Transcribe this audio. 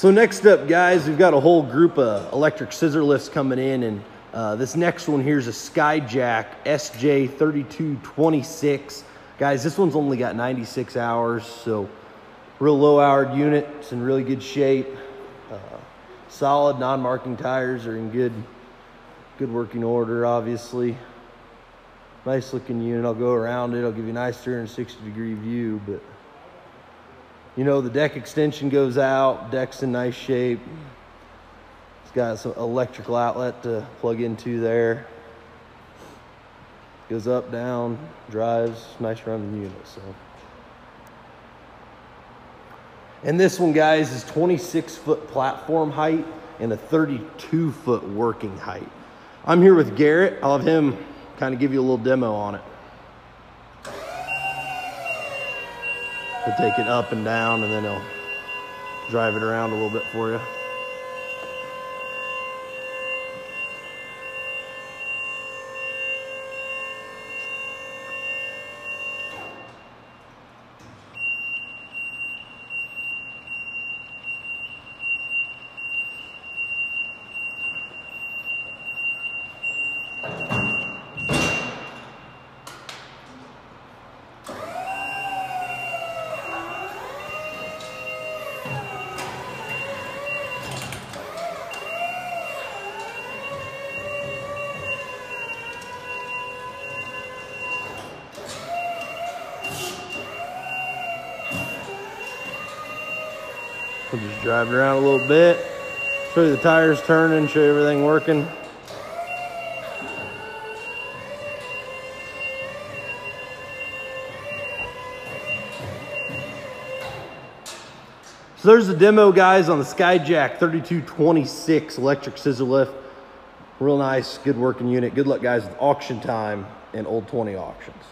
So next up, guys, we've got a whole group of electric scissor lifts coming in, and uh, this next one here is a Skyjack SJ3226. Guys, this one's only got 96 hours, so real low-hour unit. It's in really good shape. Uh, solid, non-marking tires are in good, good working order, obviously. Nice looking unit. I'll go around it. I'll give you a nice 360 degree view, but you know, the deck extension goes out, deck's in nice shape. It's got some electrical outlet to plug into there. Goes up, down, drives, nice running unit, so. And this one, guys, is 26 foot platform height and a 32 foot working height. I'm here with Garrett. I'll have him kind of give you a little demo on it. He'll take it up and down and then he'll drive it around a little bit for you. We'll just drive it around a little bit, show you the tires turning, show you everything working. So there's the demo, guys, on the Skyjack 3226 electric scissor lift. Real nice, good working unit. Good luck, guys, with auction time and Old 20 auctions.